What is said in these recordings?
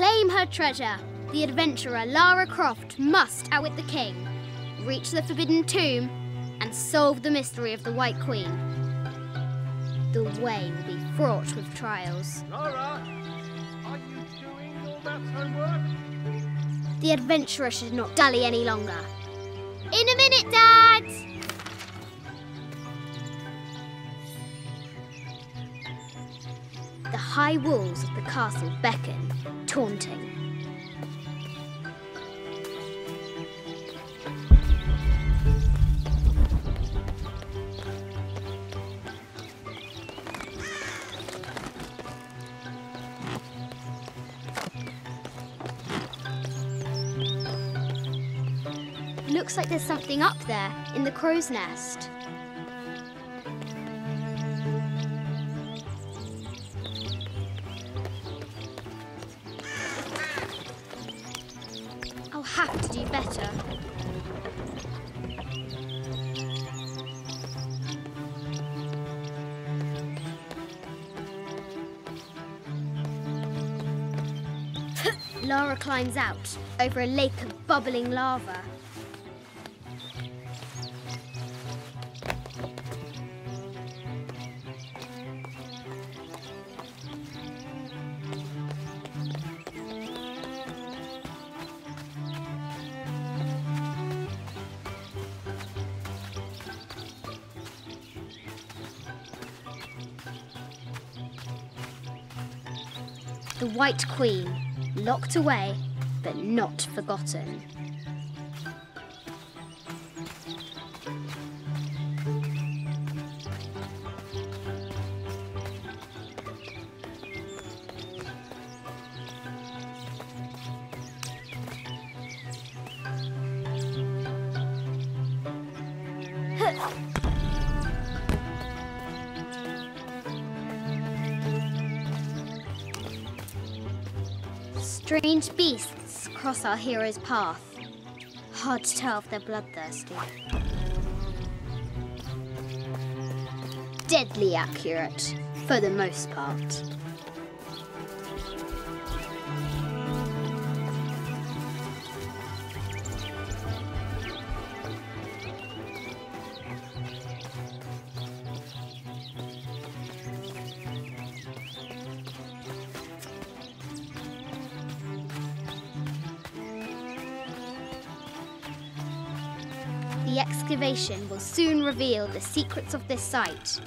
claim her treasure, the adventurer Lara Croft must outwit the king, reach the Forbidden Tomb, and solve the mystery of the White Queen. The way will be fraught with trials. Lara, are you doing all that homework? The adventurer should not dally any longer. In a minute, Dad! High walls of the castle beckon, taunting. Looks like there's something up there in the crow's nest. Lara climbs out over a lake of bubbling lava. The White Queen, locked away but not forgotten. Strange beasts cross our hero's path. Hard to tell if they're bloodthirsty. Deadly accurate, for the most part. Excavation will soon reveal the secrets of this site.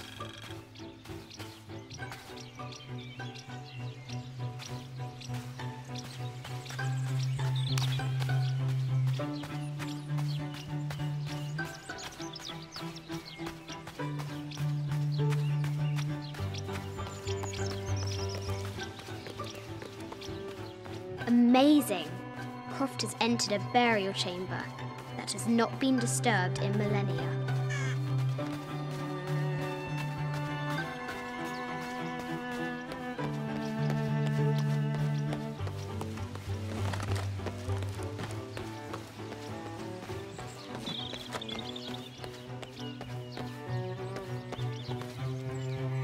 Amazing! Croft has entered a burial chamber has not been disturbed in millennia.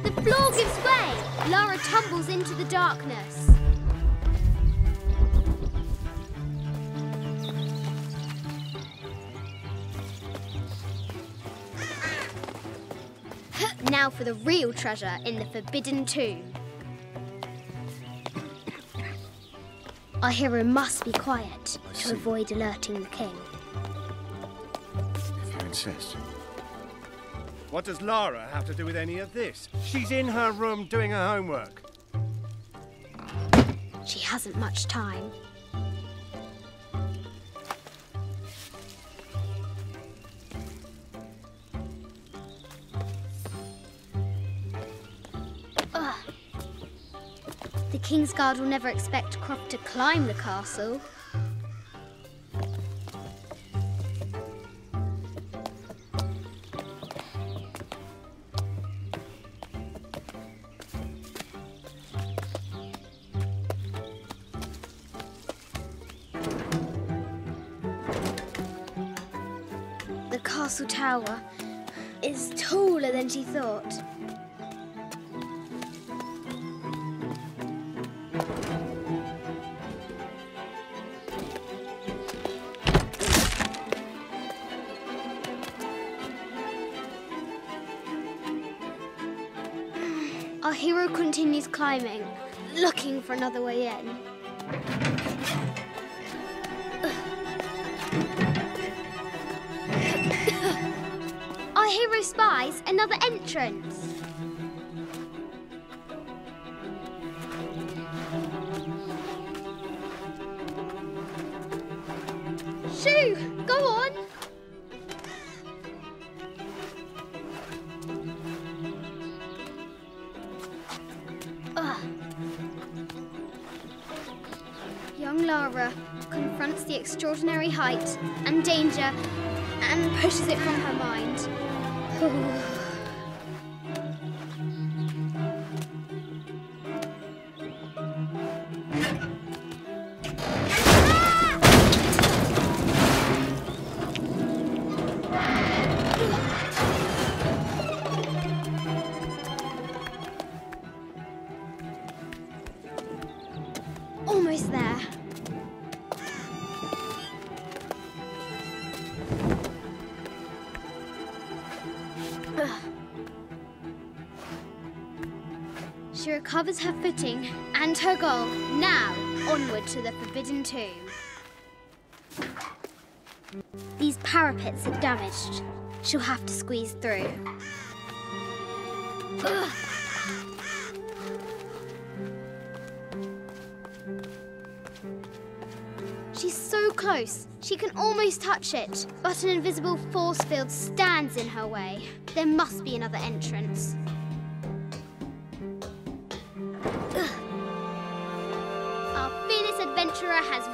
The floor gives way! Lara tumbles into the darkness. Now for the real treasure in the Forbidden Tomb. Our hero must be quiet I to see. avoid alerting the king. If you insist. What does Lara have to do with any of this? She's in her room doing her homework. She hasn't much time. The King's Guard will never expect Croft to climb the castle. The castle tower is taller than she thought. Climbing, looking for another way in. Our hero spies another entrance. Shoo! Go on! Extraordinary height and danger and pushes it from her mind. Almost recovers her footing and her goal. Now, onward to the Forbidden Tomb. These parapets are damaged. She'll have to squeeze through. Ugh. She's so close, she can almost touch it, but an invisible force field stands in her way. There must be another entrance.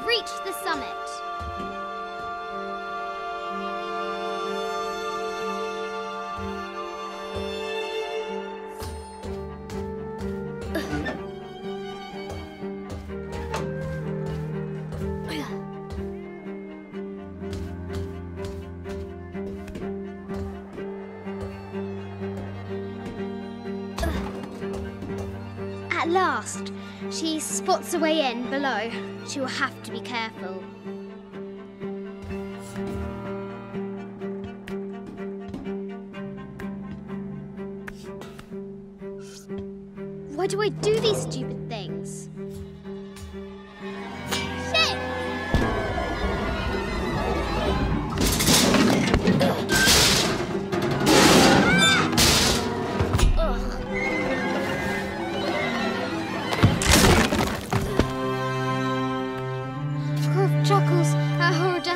Reached the summit. At last, she spots a way in below. She will have to be careful. Why do I do these stupid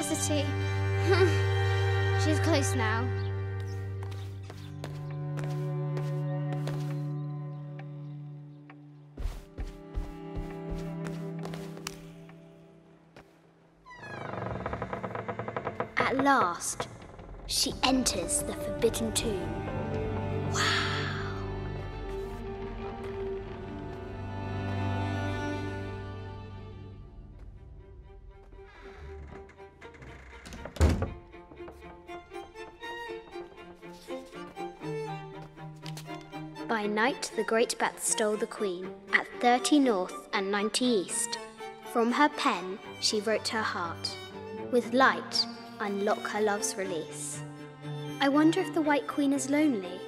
She's close now. At last, she enters the Forbidden Tomb. By night, the great bat stole the queen at 30 north and 90 east. From her pen, she wrote her heart. With light, unlock her love's release. I wonder if the White Queen is lonely.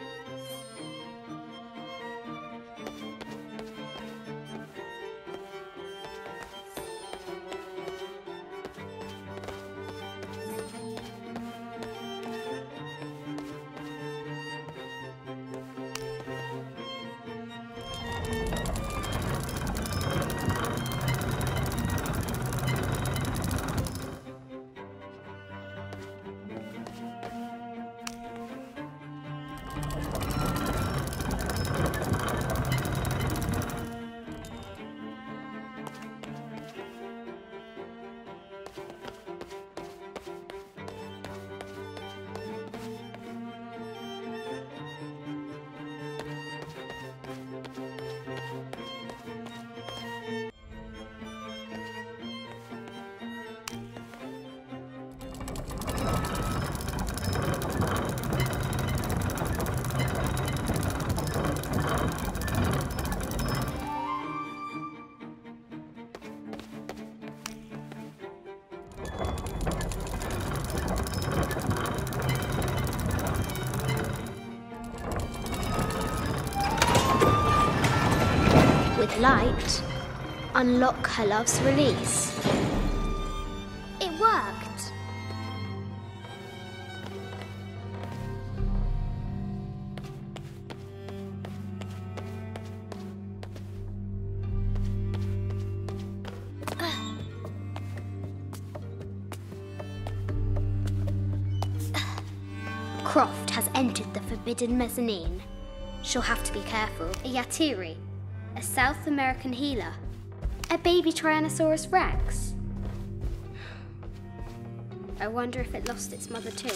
Unlock her love's release. It worked. Croft has entered the forbidden mezzanine. She'll have to be careful. A Yatiri, a South American healer, a baby Tyrannosaurus Rex. I wonder if it lost its mother too.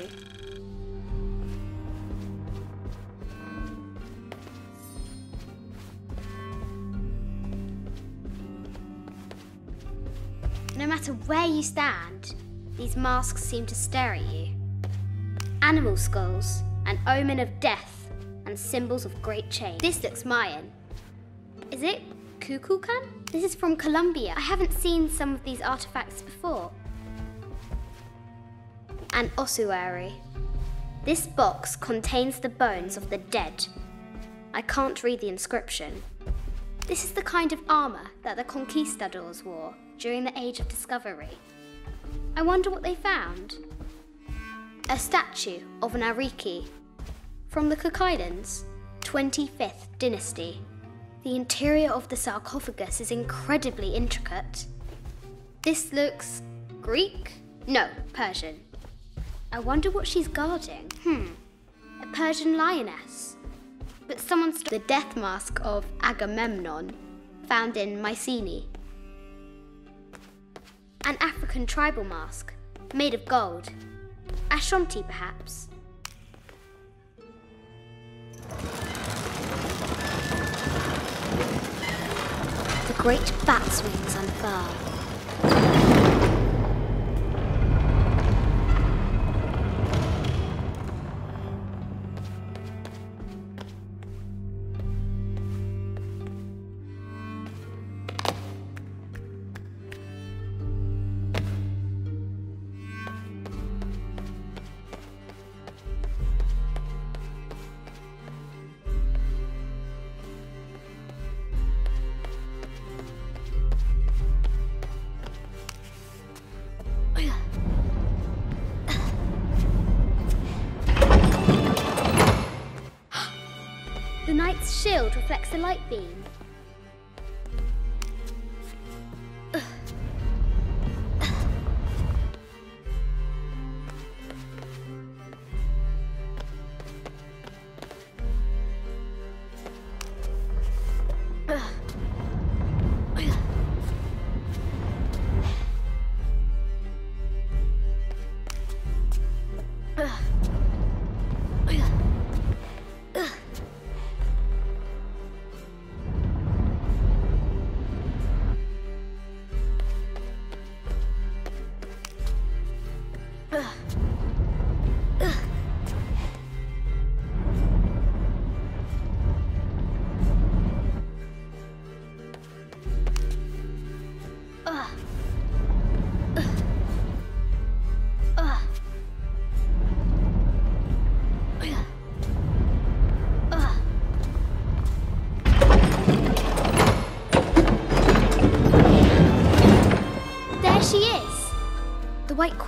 No matter where you stand, these masks seem to stare at you. Animal skulls, an omen of death, and symbols of great change. This looks Mayan. Is it Kukulkan? This is from Colombia. I haven't seen some of these artifacts before. An ossuary. This box contains the bones of the dead. I can't read the inscription. This is the kind of armour that the conquistadors wore during the Age of Discovery. I wonder what they found. A statue of an Ariki from the Kukaidans, 25th dynasty. The interior of the sarcophagus is incredibly intricate. This looks Greek? No, Persian. I wonder what she's guarding. Hmm, a Persian lioness. But someone stole the death mask of Agamemnon, found in Mycenae. An African tribal mask, made of gold. Ashanti, perhaps. Great bat's wings unfurl. Shield reflects the light beam.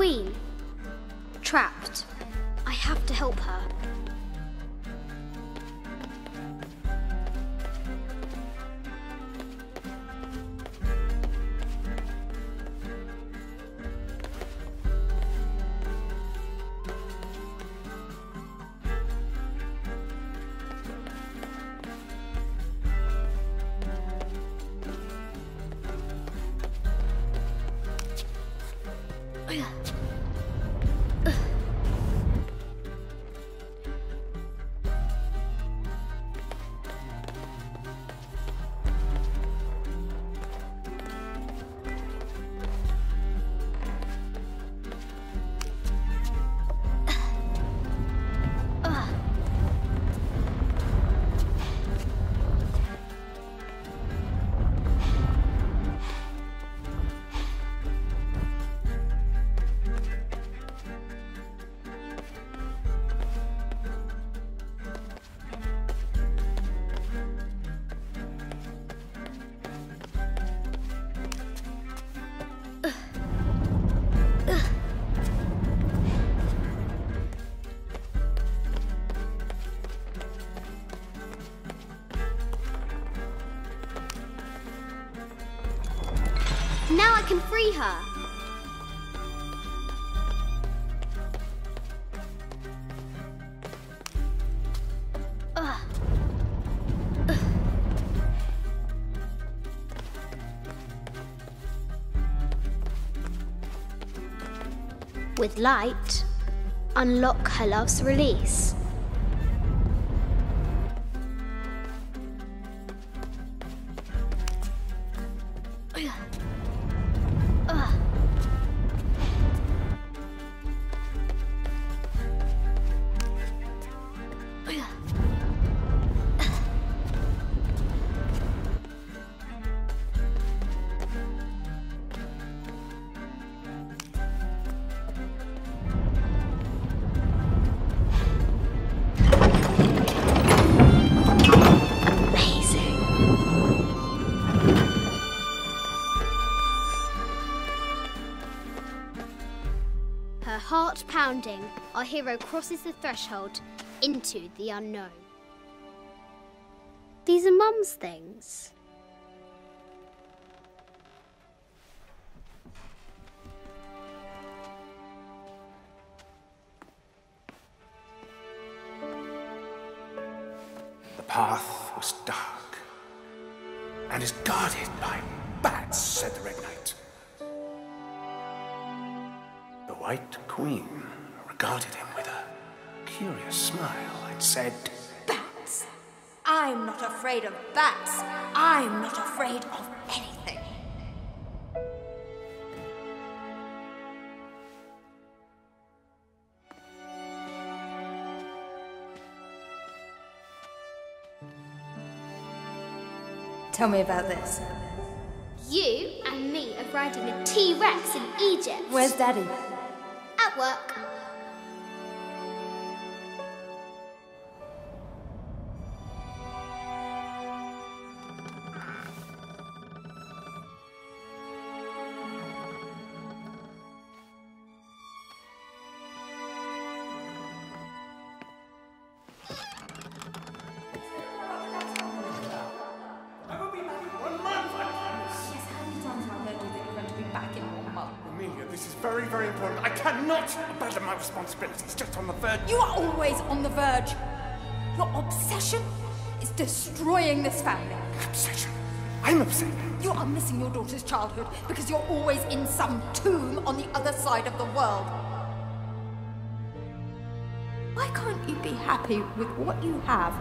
Queen. Trapped. I have to help her. Free her. With light, unlock her love's release. Her heart pounding, our hero crosses the threshold into the unknown. These are Mum's things. The path was dark said, Bats. I'm not afraid of bats. I'm not afraid of anything. Tell me about this. You and me are riding a T Rex in Egypt. Where's Daddy? At work. Very, very important. I cannot abandon my responsibilities just on the verge. You are always on the verge. Your obsession is destroying this family. Obsession. I'm upset. You are missing your daughter's childhood because you're always in some tomb on the other side of the world. Why can't you be happy with what you have?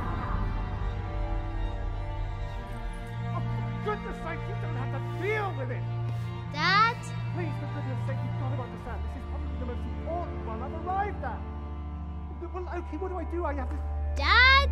Well, okay, what do I do? I have to. Dad?